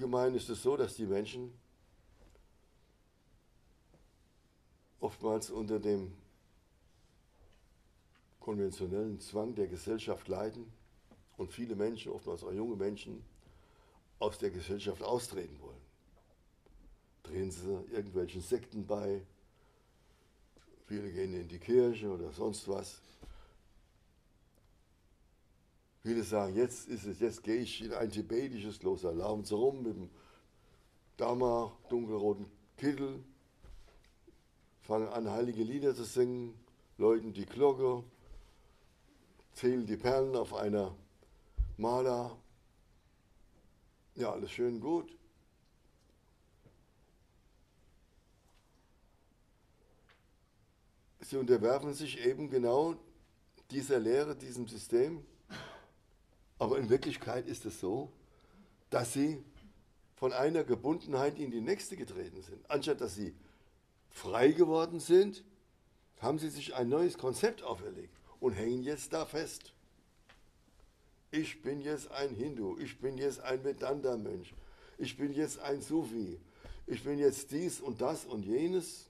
Im Allgemeinen ist es so, dass die Menschen oftmals unter dem konventionellen Zwang der Gesellschaft leiden und viele Menschen, oftmals auch junge Menschen, aus der Gesellschaft austreten wollen. Drehen sie irgendwelchen Sekten bei, viele gehen in die Kirche oder sonst was. Viele sagen, jetzt ist es, jetzt gehe ich in ein tibetisches Kloster, laufen sie rum mit dem Dama, dunkelroten Kittel, fangen an, heilige Lieder zu singen, läuten die Glocke, zählen die Perlen auf einer Maler. Ja, alles schön gut. Sie unterwerfen sich eben genau dieser Lehre, diesem System. Aber in Wirklichkeit ist es so, dass sie von einer Gebundenheit in die nächste getreten sind. Anstatt dass sie frei geworden sind, haben sie sich ein neues Konzept auferlegt und hängen jetzt da fest. Ich bin jetzt ein Hindu, ich bin jetzt ein Vedanta-Mönch, ich bin jetzt ein Sufi, ich bin jetzt dies und das und jenes.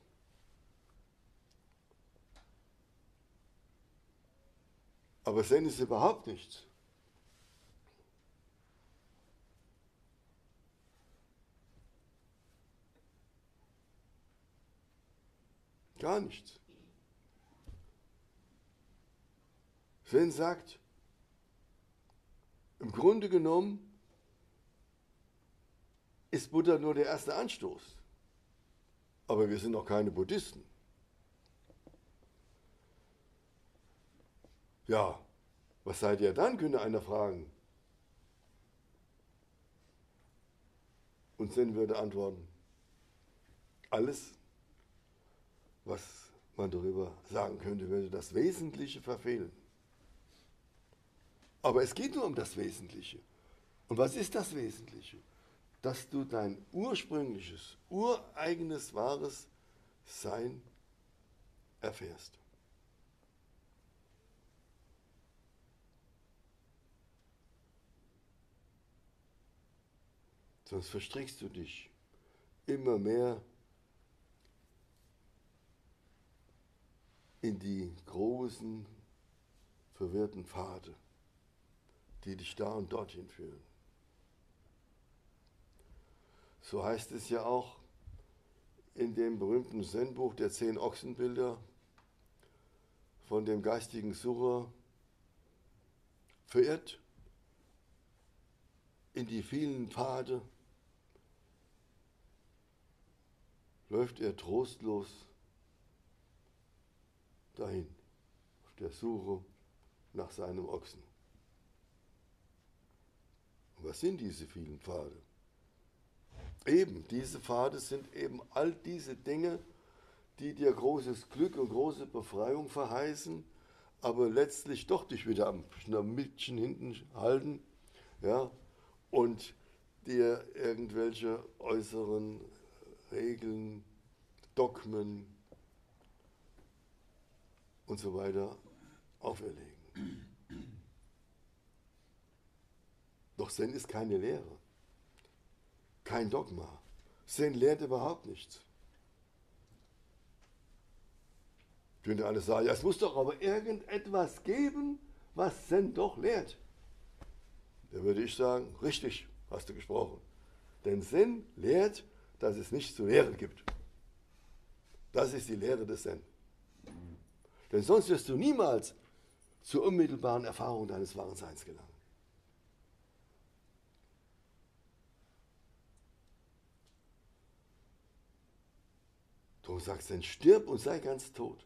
Aber Zen ist überhaupt nichts. Gar nichts. Sven sagt, im Grunde genommen ist Buddha nur der erste Anstoß. Aber wir sind noch keine Buddhisten. Ja, was seid ihr dann, könnte einer fragen. Und Zen würde antworten, alles, was man darüber sagen könnte, würde das Wesentliche verfehlen. Aber es geht nur um das Wesentliche. Und was ist das Wesentliche? Dass du dein ursprüngliches, ureigenes, wahres Sein erfährst. Sonst verstrickst du dich immer mehr in die großen, verwirrten Pfade die dich da und dorthin führen. So heißt es ja auch in dem berühmten Zen-Buch der zehn Ochsenbilder von dem geistigen Sucher, verirrt in die vielen Pfade, läuft er trostlos dahin, auf der Suche nach seinem Ochsen. Was sind diese vielen Pfade? Eben, diese Pfade sind eben all diese Dinge, die dir großes Glück und große Befreiung verheißen, aber letztlich doch dich wieder am Schnammitchen hinten halten ja, und dir irgendwelche äußeren Regeln, Dogmen und so weiter auferlegen. Doch Zen ist keine Lehre, kein Dogma. Zen lehrt überhaupt nichts. Könnte alles sagen, ja, es muss doch aber irgendetwas geben, was Zen doch lehrt. Da würde ich sagen, richtig, hast du gesprochen. Denn Zen lehrt, dass es nichts zu lehren gibt. Das ist die Lehre des Zen. Denn sonst wirst du niemals zur unmittelbaren Erfahrung deines wahren Seins gelangen. Du sagst dann, stirb und sei ganz tot.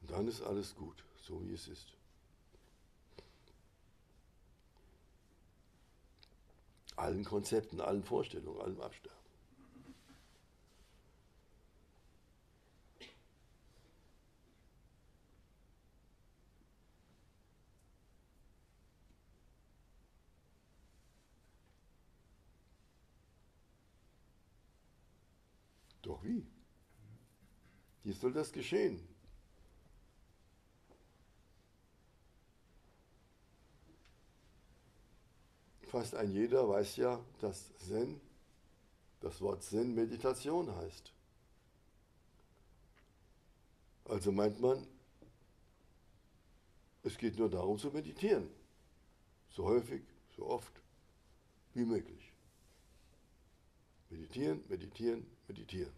Und dann ist alles gut, so wie es ist. Allen Konzepten, allen Vorstellungen, allem Absterben. Doch wie? Wie soll das geschehen? fast ein jeder weiß ja, dass Zen, das Wort Zen Meditation heißt. Also meint man, es geht nur darum zu meditieren. So häufig, so oft wie möglich. Meditieren, meditieren, meditieren.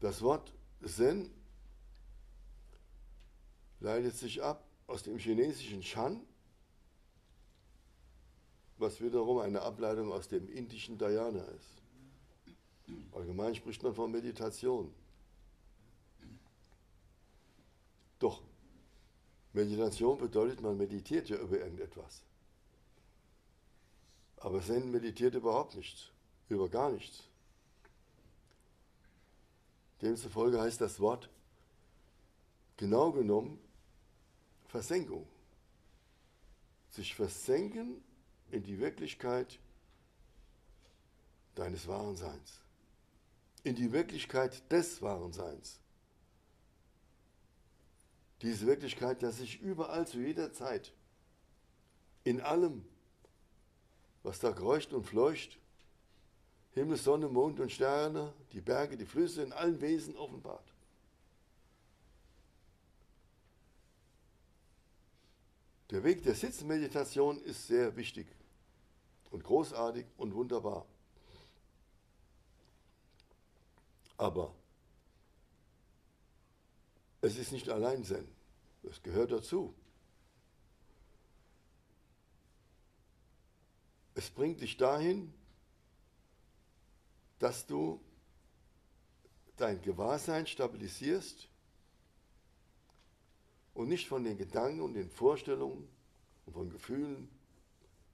Das Wort Zen leitet sich ab aus dem chinesischen Shan, was wiederum eine Ableitung aus dem indischen Dhyana ist. Allgemein spricht man von Meditation. Doch Meditation bedeutet, man meditiert ja über irgendetwas. Aber Zen meditiert überhaupt nichts, über gar nichts. Demzufolge heißt das Wort genau genommen Versenkung. Sich versenken in die Wirklichkeit deines wahren Seins. In die Wirklichkeit des wahren Seins. Diese Wirklichkeit, dass sich überall zu jeder Zeit, in allem, was da kreucht und fleucht, Himmel, Sonne, Mond und Sterne, die Berge, die Flüsse, in allen Wesen offenbart. Der Weg der Sitzmeditation ist sehr wichtig und großartig und wunderbar. Aber es ist nicht allein Zen. Es gehört dazu. Es bringt dich dahin, dass du dein Gewahrsein stabilisierst und nicht von den Gedanken und den Vorstellungen und von Gefühlen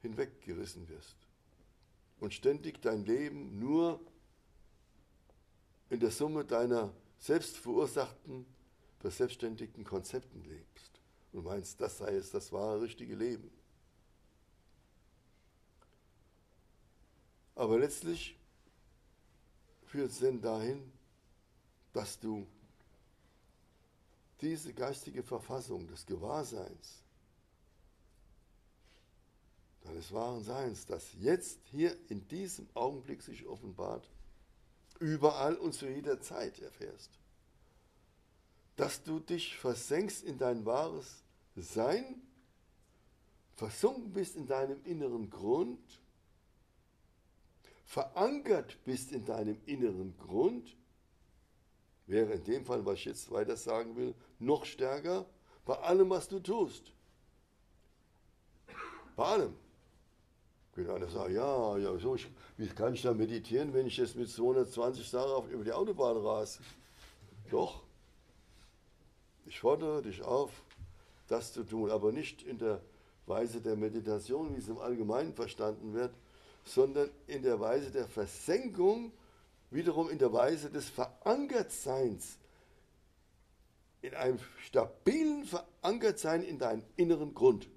hinweggerissen wirst und ständig dein Leben nur in der Summe deiner selbst verursachten, verselbstständigten Konzepten lebst und meinst, das sei es das wahre, richtige Leben. Aber letztlich führt Zen dahin, dass du diese geistige Verfassung des Gewahrseins, deines wahren Seins, das jetzt hier in diesem Augenblick sich offenbart, überall und zu jeder Zeit erfährst. Dass du dich versenkst in dein wahres Sein, versunken bist in deinem inneren Grund, verankert bist in deinem inneren Grund, wäre in dem Fall, was ich jetzt weiter sagen will, noch stärker bei allem, was du tust. Bei allem. Könnte einer sagen, ja, ja, so, ich, wie kann ich da meditieren, wenn ich jetzt mit 220 Sachen über die Autobahn rase? Doch. Ich fordere dich auf, das zu tun, aber nicht in der Weise der Meditation, wie es im Allgemeinen verstanden wird, sondern in der Weise der Versenkung, wiederum in der Weise des Verankertseins, in einem stabilen Verankertsein in deinem inneren Grund.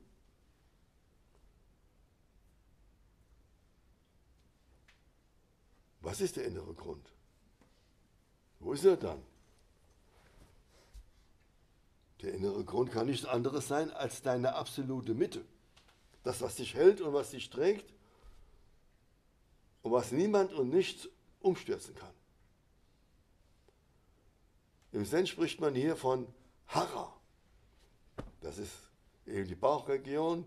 Was ist der innere Grund? Wo ist er dann? Der innere Grund kann nichts anderes sein als deine absolute Mitte. Das, was dich hält und was dich trägt und was niemand und nichts umstürzen kann. Im Zen spricht man hier von Hara. Das ist eben die Bauchregion.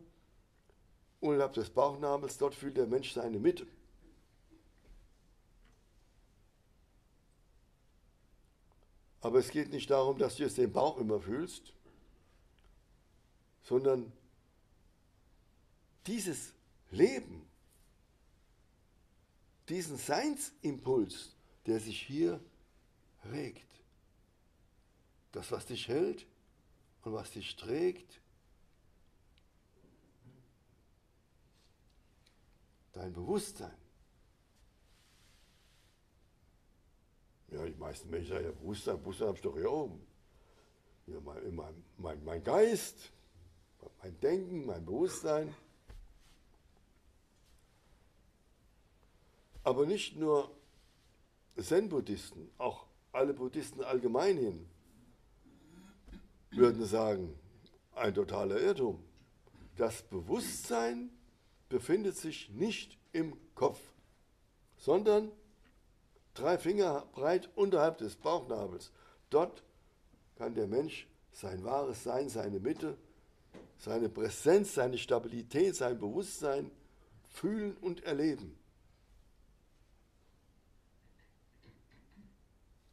Unterhalb des Bauchnabels, dort fühlt der Mensch seine Mitte. Aber es geht nicht darum, dass du jetzt den Bauch immer fühlst, sondern dieses Leben, diesen Seinsimpuls, der sich hier regt, das, was dich hält und was dich trägt, dein Bewusstsein. Ja, die meisten Menschen sagen ja, Bewusstsein, Bewusstsein habe ich doch hier oben. Ja, mein, mein, mein, mein Geist, mein Denken, mein Bewusstsein. Aber nicht nur Zen-Buddhisten, auch alle Buddhisten allgemein hin würden sagen, ein totaler Irrtum. Das Bewusstsein befindet sich nicht im Kopf, sondern drei Finger breit unterhalb des Bauchnabels. Dort kann der Mensch sein wahres Sein, seine Mitte, seine Präsenz, seine Stabilität, sein Bewusstsein fühlen und erleben.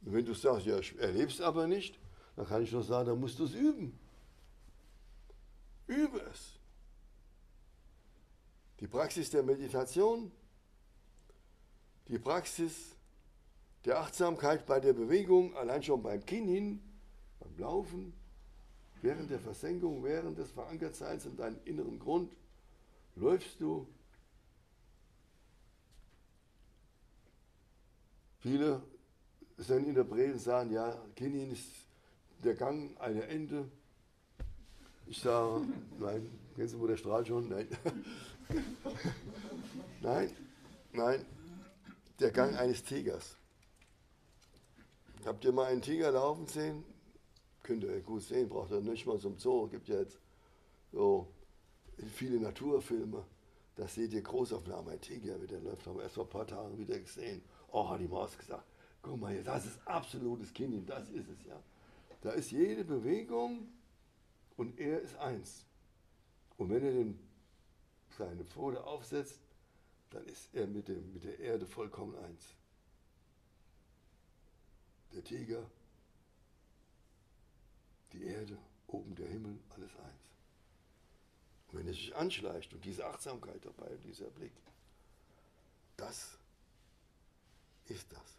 Und wenn du sagst, ja, es aber nicht, dann kann ich nur sagen, dann musst du es üben. Übe es. Die Praxis der Meditation, die Praxis der Achtsamkeit bei der Bewegung, allein schon beim Kinn hin, beim Laufen, während der Versenkung, während des Verankertseins in deinem inneren Grund, läufst du. Viele sind Interpreten sagen, ja, Kinin ist der Gang eine Ende. Ich sage, nein, kennst du wo der Strahl schon? Nein. nein, nein, der Gang eines Tigers. Habt ihr mal einen Tiger laufen sehen? Könnt ihr gut sehen, braucht ihr nicht mal zum Zoo. Es gibt ja jetzt so viele Naturfilme. Da seht ihr Großaufnahme, ein Tiger, der läuft, haben wir erst vor ein paar Tagen wieder gesehen. Oh, hat die Maus gesagt, guck mal hier, das ist absolutes Kind, das ist es ja. Da ist jede Bewegung und er ist eins. Und wenn er den, seine Pfote aufsetzt, dann ist er mit, dem, mit der Erde vollkommen eins. Der Tiger, die Erde, oben der Himmel, alles eins. Und wenn er sich anschleicht und diese Achtsamkeit dabei, dieser Blick, das ist das.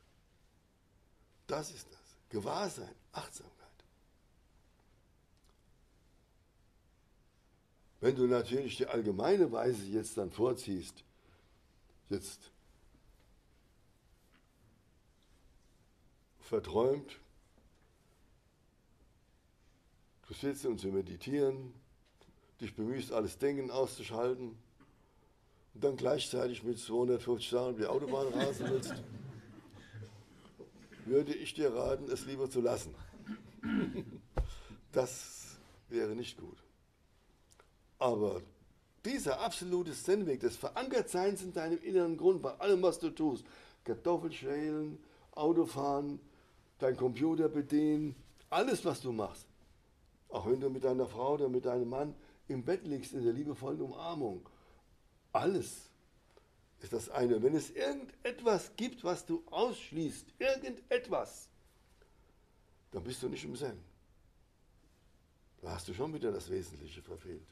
Das ist das. Gewahrsein, Achtsamkeit. Wenn du natürlich die allgemeine Weise jetzt dann vorziehst, jetzt verträumt, du sitzt und zu meditieren, dich bemühst, alles Denken auszuschalten und dann gleichzeitig mit 250 Sachen die Autobahn rasen willst, würde ich dir raten, es lieber zu lassen. Das wäre nicht gut. Aber dieser absolute Zen-Weg des Verankertseins in deinem inneren Grund, bei allem, was du tust, Kartoffelschälen, Autofahren, dein Computer bedienen, alles, was du machst, auch wenn du mit deiner Frau oder mit deinem Mann im Bett liegst, in der liebevollen Umarmung, alles ist das eine. Wenn es irgendetwas gibt, was du ausschließt, irgendetwas, dann bist du nicht im Zen. Da hast du schon wieder das Wesentliche verfehlt.